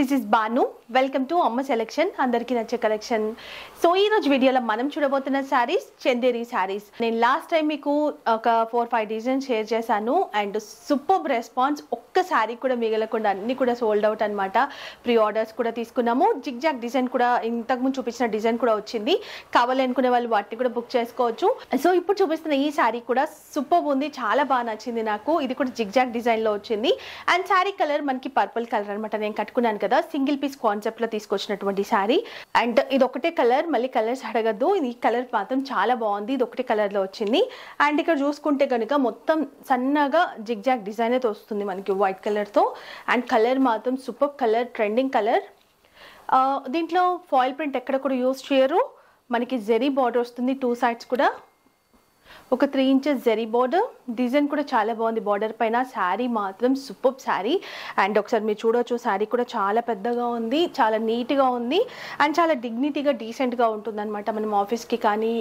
This is Banu welcome to Amma selection అందరికీ నచ్చే collection so ఈ రోజు వీడియోలో మనం చూడబోతున్న శారీస్ చందేరి శారీస్ నేను లాస్ట్ టైం మీకు ఒక ఫోర్ ఫైవ్ డిజైన్ షేర్ చేశాను అండ్ సూపర్ రెస్పాన్స్ ఒక్క శారీ కూడా మిగలకుండా అన్ని కూడా సోల్డ్ అవుట్ అనమాట ప్రీ ఆర్డర్స్ కూడా తీసుకున్నాము. జిగ్ జాగ్ డిజైన్ కూడా ఇంతకుముందు చూపించిన డిజైన్ కూడా వచ్చింది. కావాలి అనుకునే వాళ్ళు వాటిని కూడా బుక్ చేసుకోవచ్చు. సో ఇప్పుడు చూపిస్తున్న ఈ శారీ కూడా సూపర్ ఉంది. చాలా బాగా నచ్చింది నాకు. ఇది కూడా జిగ్ జాగ్ డిజైన్లో వచ్చింది. అండ్ శారీ కలర్ మనకి పర్పుల్ కలర్ అనమాట నేను కట్టుకున్నాను కదా. సింగిల్ పీస్ కాన్సెప్ట్లో తీసుకొచ్చినటువంటి శారీ. అండ్ ఇది ఒకటే కలర్ మళ్ళీ కలర్స్ అడగద్దు. ఇది కలర్ మాత్రం చాలా బాగుంది. ఇది ఒకటే కలర్లో వచ్చింది. అండ్ ఇక్కడ చూసుకుంటే కనుక మొత్తం సన్నగా జిగ్ జాగ్ డిజైన్ అయితే వస్తుంది మనకి వైట్ కలర్తో అండ్ కలర్ మాత్రం సూపర్ కలర్ ట్రెండింగ్ కలర్. దీంట్లో ఫాయిల్ ప్రింట్ ఎక్కడ కూడా యూస్ చేయరు. మనకి జెరీ బార్డర్ వస్తుంది టూ సైడ్స్ కూడా. ఒక three inches zari border design కూడా చాలా బాగుంది. బార్డర్ పైన శారీ మాత్రం సూపర్ శారీ అండ్ ఒకసారి మీరు చూడొచ్చు శారీ కూడా చాలా పెద్దగా ఉంది చాలా నీట్గా ఉంది. అండ్ చాలా డిగ్నిటీగా డీసెంట్గా ఉంటుంది అనమాట మనం ఆఫీస్కి కానీ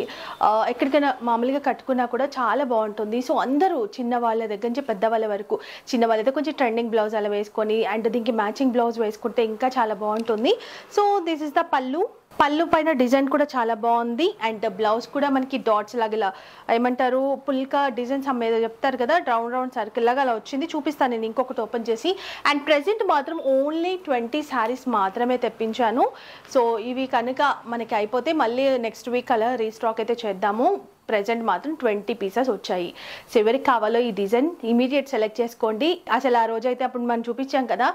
ఎక్కడికైనా మామూలుగా కట్టుకున్నా కూడా చాలా బాగుంటుంది. సో అందరూ చిన్న వాళ్ళ దగ్గర నుంచి పెద్దవాళ్ళ వరకు చిన్న వాళ్ళైతే కొంచెం ట్రెండింగ్ బ్లౌజ్ అలా వేసుకొని అండ్ దీనికి మ్యాచింగ్ బ్లౌజ్ వేసుకుంటే ఇంకా చాలా బాగుంటుంది. సో దిస్ ఇస్ ద పళ్ళు పళ్ళు పైన డిజైన్ కూడా చాలా బాగుంది. అండ్ బ్లౌజ్ కూడా మనకి డాట్స్ లాగా ఇలా ఏమంటారు పుల్కా డిజైన్స్ అమ్మేదో చెప్తారు కదా రౌండ్ రౌండ్ సర్కిల్ లాగా అలా వచ్చింది. చూపిస్తాను నేను ఇంకొకటి ఓపెన్ చేసి. అండ్ ప్రజెంట్ మాత్రం ఓన్లీ ట్వంటీ శారీస్ మాత్రమే తెప్పించాను. సో ఇవి కనుక మనకి అయిపోతే మళ్ళీ నెక్స్ట్ వీక్ అలా రీస్టాక్ అయితే చేద్దాము. ప్రజెంట్ మాత్రం ట్వంటీ పీసెస్ వచ్చాయి. సో ఎవరికి కావాలో ఈ డిజైన్ ఇమీడియట్ సెలెక్ట్ చేసుకోండి. అసలు ఆ రోజు అయితే అప్పుడు మనం చూపించాం కదా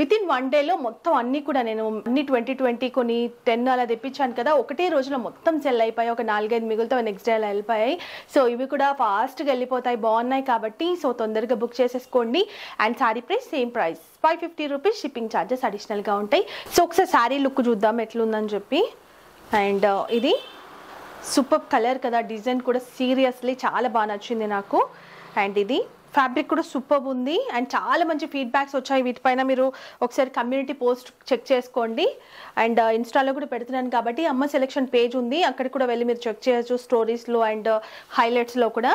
విత్ ఇన్ వన్ డేలో మొత్తం అన్ని కూడా నేను అన్ని ట్వంటీ ట్వంటీ కొన్ని టెన్ అలా తెప్పించాను కదా ఒకటే రోజులో మొత్తం సెల్ అయిపోయాయి. ఒక నాలుగైదు మిగులుతో నెక్స్ట్ డే అలా వెళ్ళిపోయాయి. సో ఇవి కూడా ఫాస్ట్గా వెళ్ళిపోతాయి బాగున్నాయి కాబట్టి సో తొందరగా బుక్ చేసేసుకోండి. And sari price same price five fifty rupees shipping charges అడిషనల్గా ఉంటాయి. సో ఒకసారి శారీ లుక్ చూద్దాం ఎట్లుందని చెప్పి. అండ్ uh, ఇది సూపర్ కలర్ కదా డిజైన్ కూడా సీరియస్లీ చాలా బాగా నచ్చింది నాకు. అండ్ ఇది ఫ్యాబ్రిక్ కూడా సూపర్ ఉంది. అండ్ చాలా మంచి ఫీడ్బ్యాక్స్ వచ్చాయి. వీటిపైన మీరు ఒకసారి కమ్యూనిటీ పోస్ట్ చెక్ చేసుకోండి. అండ్ ఇన్స్టాలో కూడా పెడుతున్నాను కాబట్టి అమ్మ సెలెక్షన్ పేజ్ ఉంది. అక్కడ కూడా వెళ్ళి మీరు చెక్ చేయొచ్చు స్టోరీస్లో అండ్ హైలైట్స్లో కూడా.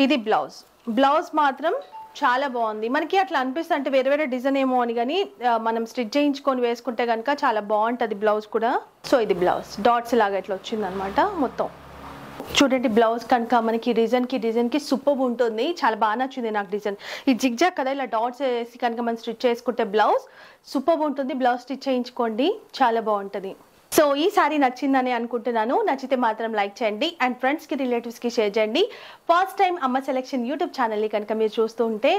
ఇది బ్లౌజ్. బ్లౌజ్ మాత్రం చాలా బాగుంది. మనకి అట్లా అనిపిస్తుంది అంటే వేరే వేరే డిజైన్ ఏమో అని కానీ మనం స్టిచ్ చేయించుకొని వేసుకుంటే కనుక చాలా బాగుంటుంది బ్లౌజ్ కూడా. సో ఇది బ్లౌజ్. డాట్స్ లాగా ఇట్లా వచ్చింది అనమాట మొత్తం. చూడండి బ్లౌజ్ కనుక మనకి డిజైన్కి డిజైన్కి సూపర్ ఉంటుంది. చాలా బాగా నచ్చింది నాకు డిజైన్. ఈ జిగ్జాగ్ కదా ఇలా డాట్స్ వేసి కనుక మనం స్టిచ్ చేసుకుంటే బ్లౌజ్ సూపర్ ఉంటుంది. బ్లౌజ్ స్టిచ్ చేయించుకోండి. చాలా బాగుంటుంది. సో ఈ సారీ నచ్చిందని అనుకుంటున్నాను. నచ్చితే మాత్రం లైక్ చేయండి అండ్ ఫ్రెండ్స్కి రిలేటివ్స్కి షేర్ చేయండి. First time Amma selection YouTube ఛానల్ని కనుక మీరు చూస్తూ ఉంటే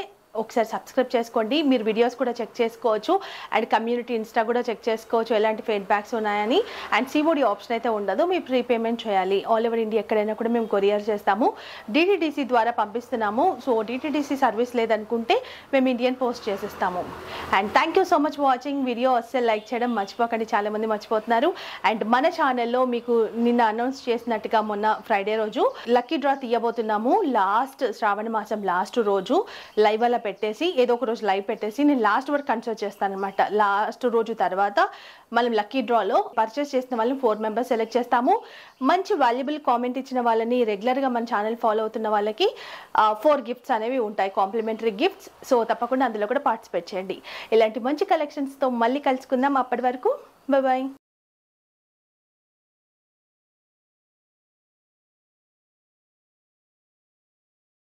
ఒకసారి సబ్స్క్రైబ్ చేసుకోండి. మీరు వీడియోస్ కూడా చెక్ చేసుకోవచ్చు. అండ్ కమ్యూనిటీ ఇన్స్టా కూడా చెక్ చేసుకోవచ్చు. ఎలాంటి ఫీడ్బ్యాక్స్ ఉన్నాయని. అండ్ సిఓడి ఆప్షన్ అయితే ఉండదు. మీ ప్రీపేమెంట్ చేయాలి. ఆల్ ఓవర్ ఇండియా ఎక్కడైనా కూడా మేము కొరియర్ చేస్తాము. డిటిడిసి ద్వారా పంపిస్తున్నాము. సో డిటిడిసి సర్వీస్ లేదనుకుంటే మేము ఇండియన్ పోస్ట్ చేసేస్తాము. And thank you so much watching video అస్సలు లైక్ చేయడం మర్చిపోకండి. చాలామంది మర్చిపోతున్నారు. అండ్ మన ఛానల్లో మీకు నిన్న అనౌన్స్ చేసినట్టుగా మొన్న ఫ్రైడే రోజు లక్కీ డ్రా తీయబోతున్నాము. లాస్ట్ శ్రావణ మాసం లాస్ట్ రోజు. లైవ్ అలా పెట్టేసి ఏదో ఒక రోజు లైవ్ పెట్టేసి నేను లాస్ట్ వరకు కన్సిడర్ చేస్తాను అనమాట లాస్ట్ రోజు తర్వాత మనం లక్కీ డ్రాలో పర్చేస్ చేసిన వాళ్ళని ఫోర్ మెంబర్స్ సెలెక్ట్ చేస్తాము. మంచి వాల్యుబుల్ కామెంట్ ఇచ్చిన వాళ్ళని రెగ్యులర్గా మన ఛానల్ ఫాలో అవుతున్న వాళ్ళకి ఫోర్ గిఫ్ట్స్ అనేవి ఉంటాయి. Complementary gifts. సో తప్పకుండా అందులో కూడా పార్టిసిపేట్ చేయండి. ఇలాంటి మంచి కలెక్షన్స్తో మళ్ళీ కలుసుకుందాం అప్పటి వరకు. బాయ్